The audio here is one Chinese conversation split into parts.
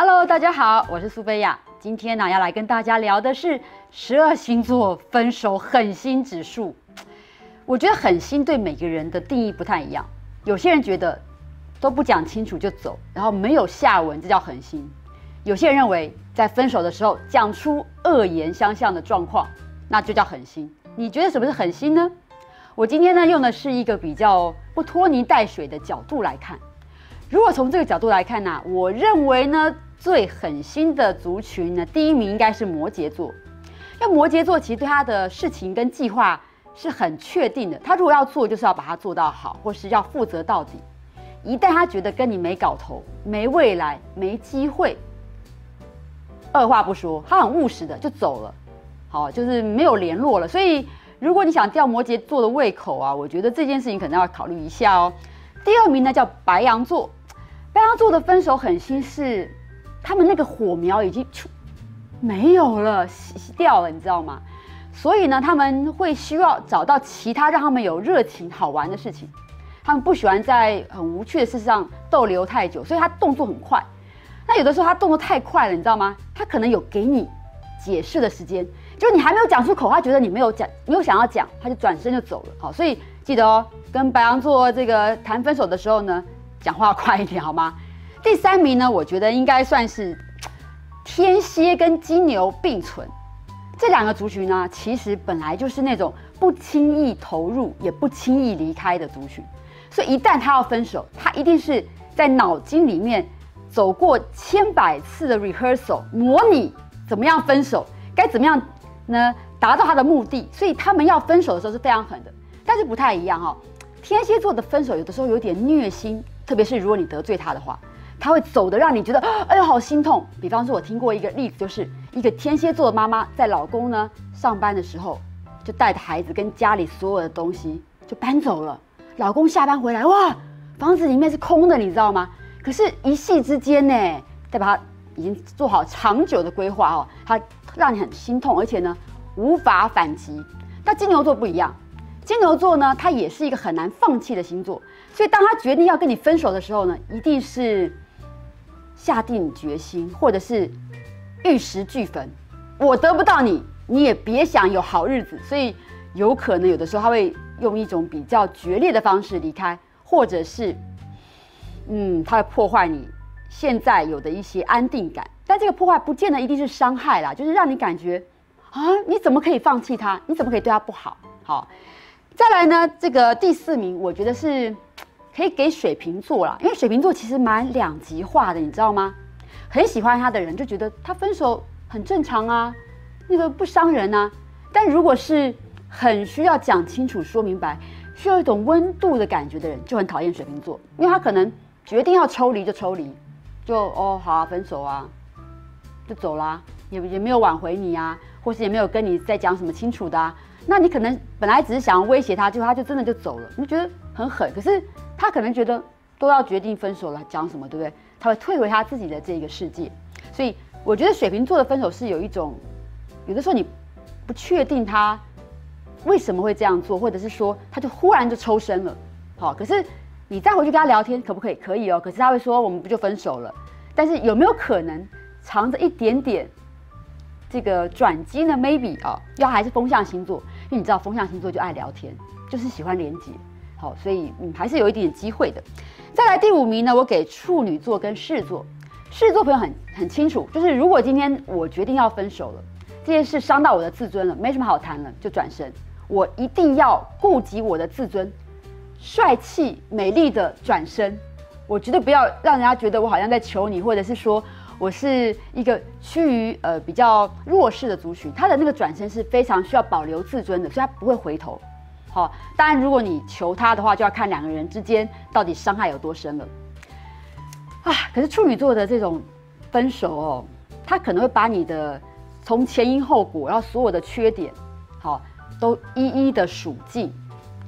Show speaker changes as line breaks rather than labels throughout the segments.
Hello，大家好，我是苏菲亚。今天呢，要来跟大家聊的是十二星座分手狠心指数。我觉得狠心对每个人的定义不太一样。有些人觉得都不讲清楚就走，然后没有下文，这叫狠心；有些人认为在分手的时候讲出恶言相向的状况，那就叫狠心。你觉得什么是狠心呢？我今天呢，用的是一个比较不拖泥带水的角度来看。如果从这个角度来看呢，我认为呢。最狠心的族群呢，第一名应该是摩羯座。因为摩羯座其实对他的事情跟计划是很确定的，他如果要做，就是要把它做到好，或是要负责到底。一旦他觉得跟你没搞头、没未来、没机会，二话不说，他很务实的就走了。好，就是没有联络了。所以，如果你想吊摩羯座的胃口啊，我觉得这件事情可能要考虑一下哦。第二名呢叫白羊座，白羊座的分手狠心是。他们那个火苗已经出没有了，熄掉了，你知道吗？所以呢，他们会需要找到其他让他们有热情、好玩的事情。他们不喜欢在很无趣的事上逗留太久，所以他动作很快。那有的时候他动作太快了，你知道吗？他可能有给你解释的时间，就是你还没有讲出口，他觉得你没有讲，没有想要讲，他就转身就走了。好，所以记得哦，跟白羊座这个谈分手的时候呢，讲话快一点，好吗？第三名呢，我觉得应该算是天蝎跟金牛并存。这两个族群呢，其实本来就是那种不轻易投入也不轻易离开的族群。所以一旦他要分手，他一定是在脑筋里面走过千百次的 rehearsal 模拟怎么样分手，该怎么样呢达到他的目的。所以他们要分手的时候是非常狠的，但是不太一样哈。天蝎座的分手有的时候有点虐心，特别是如果你得罪他的话。他会走的让你觉得，哎呦好心痛。比方说，我听过一个例子，就是一个天蝎座的妈妈在老公呢上班的时候，就带着孩子跟家里所有的东西就搬走了。老公下班回来，哇，房子里面是空的，你知道吗？可是，一夕之间呢，代表他已经做好长久的规划哦，他让你很心痛，而且呢无法反击。但金牛座不一样，金牛座呢，他也是一个很难放弃的星座，所以当他决定要跟你分手的时候呢，一定是。下定决心，或者是玉石俱焚，我得不到你，你也别想有好日子。所以有可能有的时候他会用一种比较决裂的方式离开，或者是，嗯，他会破坏你现在有的一些安定感。但这个破坏不见得一定是伤害啦，就是让你感觉啊，你怎么可以放弃他？你怎么可以对他不好？好，再来呢，这个第四名，我觉得是。可以给水瓶座啦，因为水瓶座其实蛮两极化的，你知道吗？很喜欢他的人就觉得他分手很正常啊，那个不伤人啊。但如果是很需要讲清楚、说明白，需要一种温度的感觉的人，就很讨厌水瓶座，因为他可能决定要抽离就抽离，就哦好啊，分手啊，就走啦，也也没有挽回你啊，或是也没有跟你再讲什么清楚的啊。那你可能本来只是想要威胁他，结果他就真的就走了，你觉得很狠，可是。他可能觉得都要决定分手了，讲什么，对不对？他会退回他自己的这个世界。所以我觉得水瓶座的分手是有一种，有的时候你不确定他为什么会这样做，或者是说他就忽然就抽身了。好，可是你再回去跟他聊天，可不可以？可以哦。可是他会说我们不就分手了？但是有没有可能藏着一点点这个转机呢？Maybe 啊，要还是风象星座，因为你知道风象星座就爱聊天，就是喜欢连接。好，所以嗯还是有一点机会的。再来第五名呢，我给处女座跟狮子座。狮子座朋友很很清楚，就是如果今天我决定要分手了，这件事伤到我的自尊了，没什么好谈了，就转身。我一定要顾及我的自尊，帅气美丽的转身。我绝对不要让人家觉得我好像在求你，或者是说我是一个趋于呃比较弱势的族群。他的那个转身是非常需要保留自尊的，所以他不会回头。好，当然，如果你求他的话，就要看两个人之间到底伤害有多深了。啊，可是处女座的这种分手哦，他可能会把你的从前因后果，然后所有的缺点，好，都一一的数尽，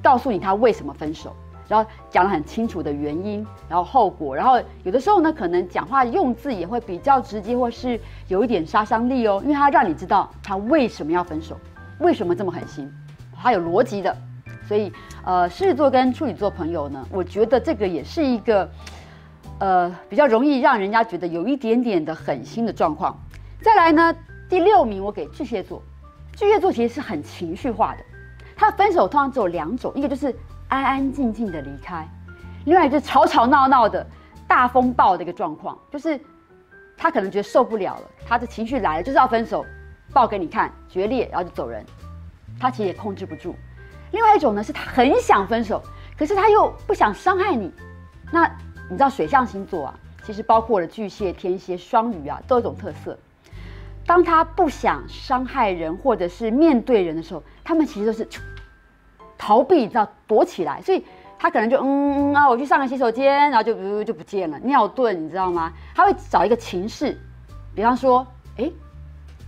告诉你他为什么分手，然后讲了很清楚的原因，然后后果，然后有的时候呢，可能讲话用字也会比较直接，或是有一点杀伤力哦，因为他让你知道他为什么要分手，为什么这么狠心，他有逻辑的。所以，呃，狮子座跟处女座朋友呢，我觉得这个也是一个，呃，比较容易让人家觉得有一点点的狠心的状况。再来呢，第六名我给巨蟹座。巨蟹座其实是很情绪化的，他分手通常只有两种，一个就是安安静静的离开，另外就是吵吵闹闹的大风暴的一个状况，就是他可能觉得受不了了，他的情绪来了就是要分手，报给你看，决裂，然后就走人，他其实也控制不住。另外一种呢，是他很想分手，可是他又不想伤害你。那你知道水象星座啊，其实包括了巨蟹、天蝎、双鱼啊，都有一种特色。当他不想伤害人或者是面对人的时候，他们其实都是逃避，你知道，躲起来。所以他可能就嗯嗯啊，我去上个洗手间，然后就就就不见了，尿遁，你知道吗？他会找一个情势，比方说，哎，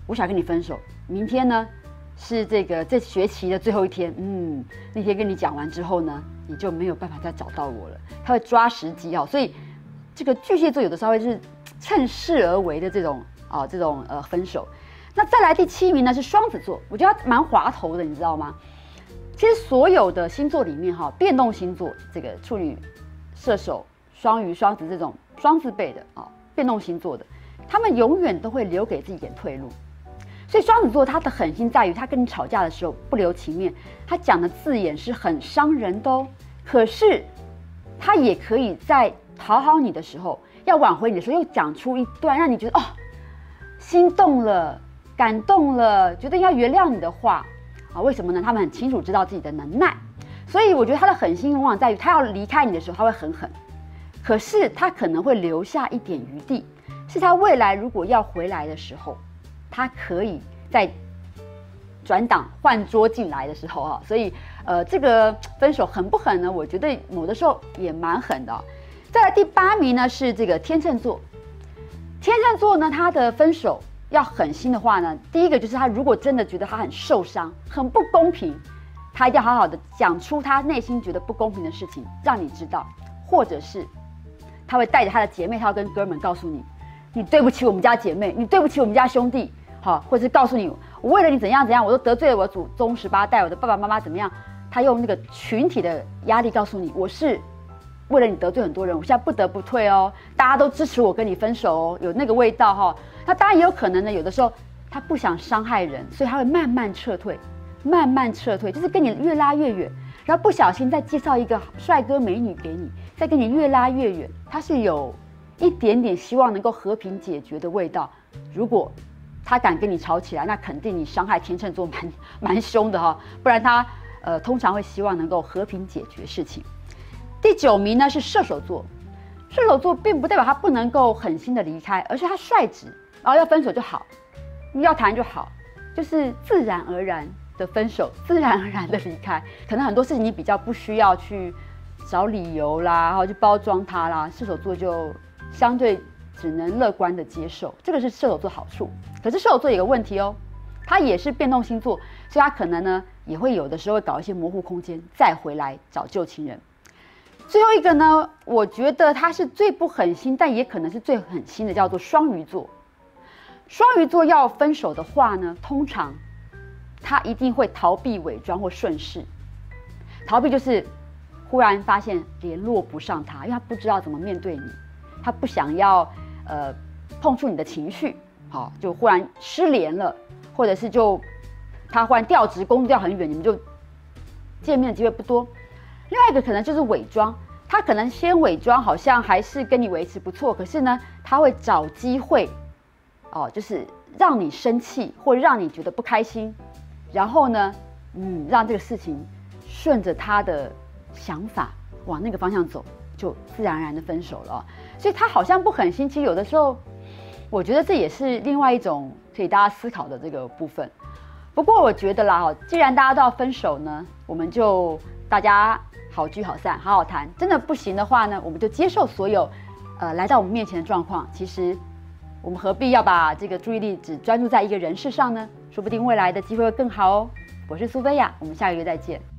我想跟你分手，明天呢？是这个这学期的最后一天，嗯，那天跟你讲完之后呢，你就没有办法再找到我了。他会抓时机哦，所以这个巨蟹座有的时候会是趁势而为的这种啊，这种呃分手。那再来第七名呢是双子座，我觉得蛮滑头的，你知道吗？其实所有的星座里面哈，变动星座这个处女、射手、双鱼、双子这种双字辈的啊，变动星座的，他们永远都会留给自己一点退路。所以双子座他的狠心在于，他跟你吵架的时候不留情面，他讲的字眼是很伤人的哦。可是他也可以在讨好你的时候，要挽回你的时候，又讲出一段让你觉得哦，心动了、感动了，觉得要原谅你的话啊？为什么呢？他们很清楚知道自己的能耐，所以我觉得他的狠心往往在于，他要离开你的时候他会很狠，可是他可能会留下一点余地，是他未来如果要回来的时候。他可以在转档换桌进来的时候啊，所以呃，这个分手狠不狠呢？我觉得某的时候也蛮狠的。再来第八名呢是这个天秤座，天秤座呢，他的分手要狠心的话呢，第一个就是他如果真的觉得他很受伤、很不公平，他一定要好好的讲出他内心觉得不公平的事情，让你知道，或者是他会带着他的姐妹，他要跟哥们告诉你，你对不起我们家姐妹，你对不起我们家兄弟。好，或者是告诉你，我为了你怎样怎样，我都得罪了我祖宗十八代，我的爸爸妈妈怎么样？他用那个群体的压力告诉你，我是为了你得罪很多人，我现在不得不退哦，大家都支持我跟你分手哦，有那个味道哈。那当然也有可能呢，有的时候他不想伤害人，所以他会慢慢撤退，慢慢撤退，就是跟你越拉越远，然后不小心再介绍一个帅哥美女给你，再跟你越拉越远，他是有一点点希望能够和平解决的味道。如果他敢跟你吵起来，那肯定你伤害天秤座蛮蛮凶的哈，不然他呃通常会希望能够和平解决事情。第九名呢是射手座，射手座并不代表他不能够狠心的离开，而是他率直，然后要分手就好，要谈就好，就是自然而然的分手，自然而然的离开。可能很多事情你比较不需要去找理由啦，然后去包装他啦，射手座就相对。只能乐观的接受，这个是射手座好处。可是射手座有个问题哦，他也是变动星座，所以他可能呢也会有的时候会搞一些模糊空间，再回来找旧情人。最后一个呢，我觉得他是最不狠心，但也可能是最狠心的，叫做双鱼座。双鱼座要分手的话呢，通常他一定会逃避、伪装或顺势。逃避就是忽然发现联络不上他，因为他不知道怎么面对你，他不想要。呃，碰触你的情绪，好，就忽然失联了，或者是就他忽然调职工调很远，你们就见面的机会不多。另外一个可能就是伪装，他可能先伪装，好像还是跟你维持不错，可是呢，他会找机会，哦，就是让你生气或让你觉得不开心，然后呢，嗯，让这个事情顺着他的想法往那个方向走。就自然而然的分手了，所以他好像不狠心。其实有的时候，我觉得这也是另外一种可以大家思考的这个部分。不过我觉得啦，既然大家都要分手呢，我们就大家好聚好散，好好谈。真的不行的话呢，我们就接受所有，呃，来到我们面前的状况。其实我们何必要把这个注意力只专注在一个人事上呢？说不定未来的机会会更好哦。我是苏菲亚，我们下个月再见。